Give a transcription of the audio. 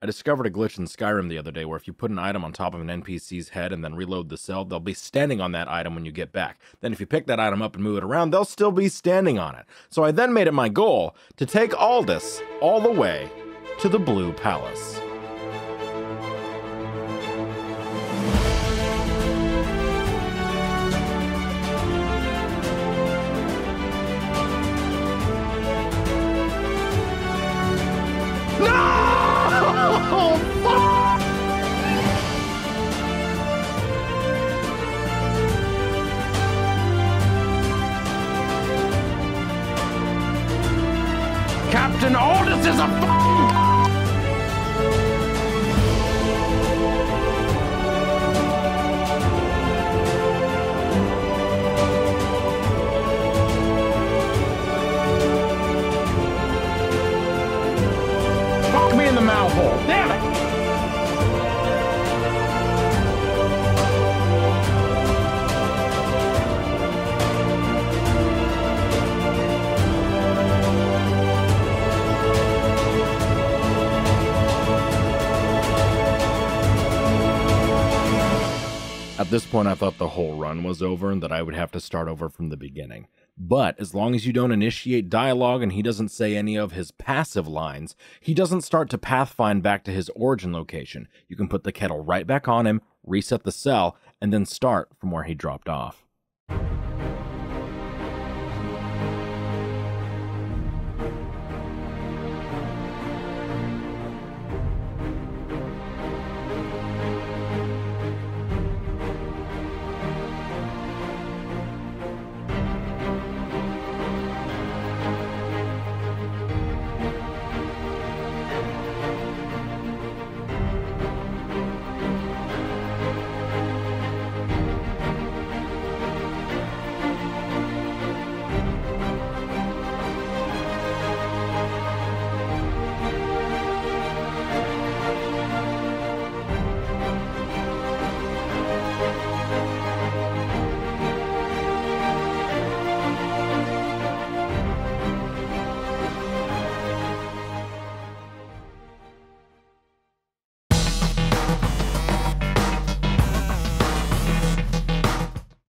I discovered a glitch in Skyrim the other day where if you put an item on top of an NPC's head and then reload the cell, they'll be standing on that item when you get back. Then if you pick that item up and move it around, they'll still be standing on it. So I then made it my goal to take Aldis all the way to the Blue Palace. Captain Aldis is a Fuck me in the mouth hole. Damn it! At this point, I thought the whole run was over and that I would have to start over from the beginning. But as long as you don't initiate dialogue and he doesn't say any of his passive lines, he doesn't start to pathfind back to his origin location. You can put the kettle right back on him, reset the cell, and then start from where he dropped off.